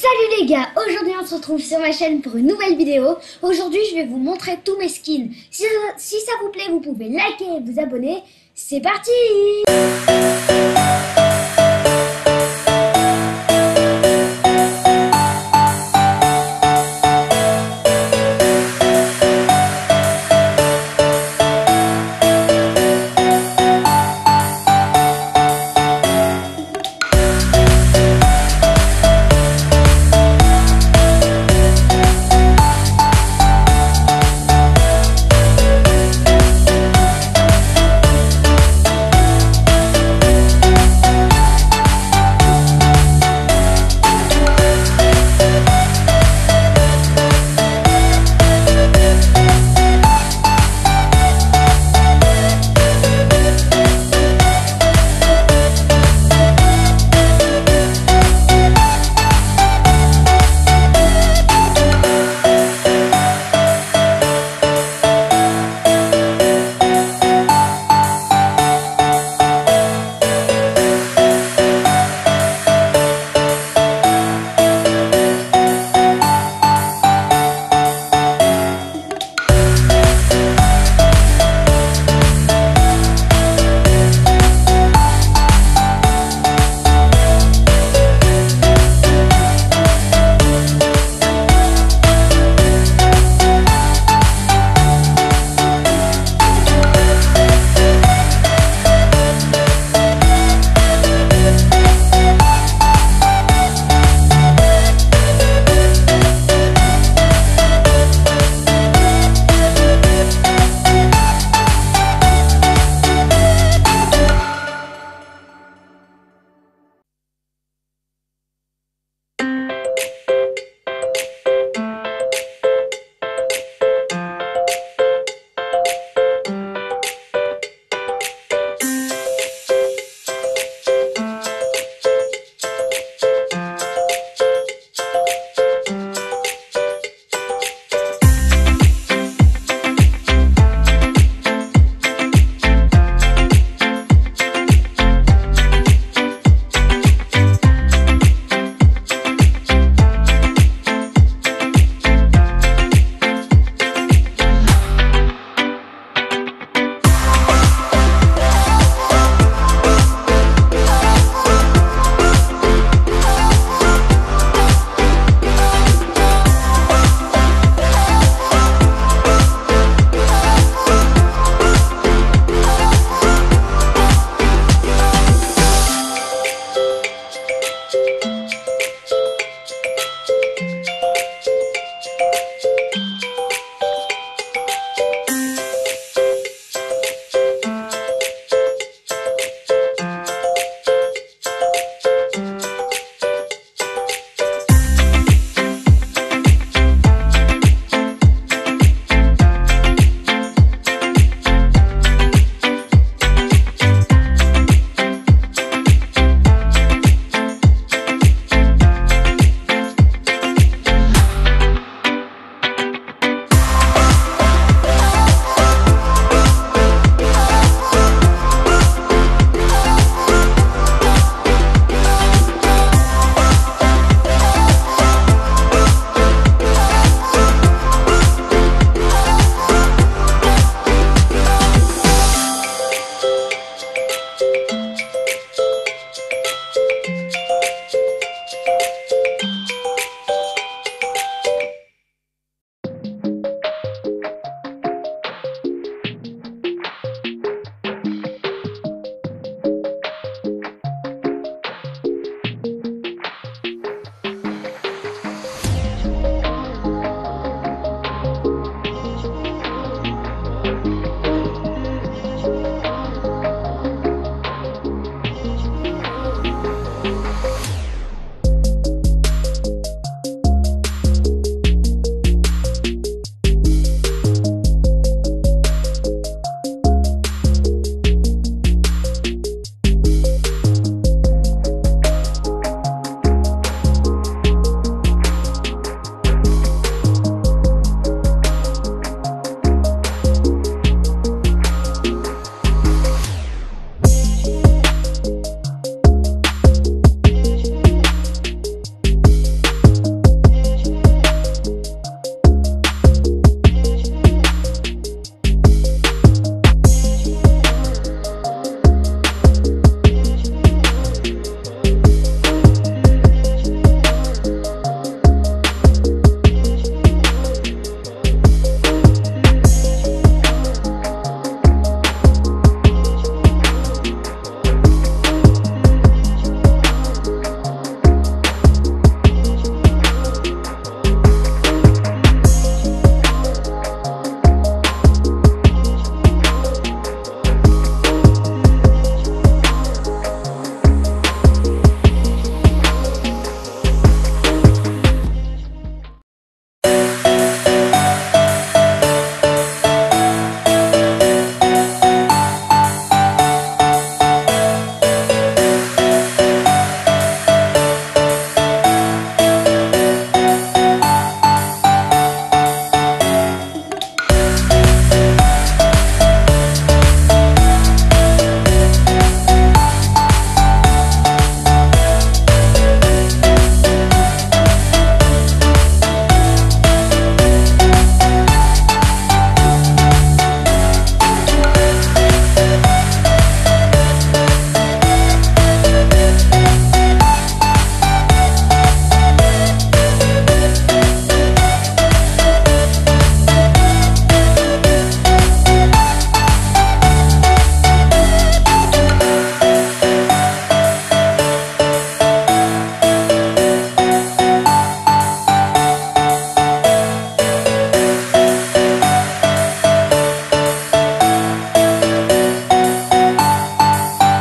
Salut les gars, aujourd'hui on se retrouve sur ma chaîne pour une nouvelle vidéo. Aujourd'hui je vais vous montrer tous mes skins. Si, si ça vous plaît, vous pouvez liker et vous abonner. C'est parti